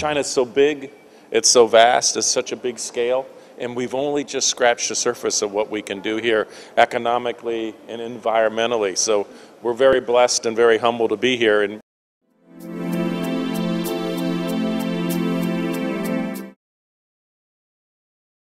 China's so big, it's so vast, it's such a big scale, and we've only just scratched the surface of what we can do here economically and environmentally. So we're very blessed and very humble to be here. And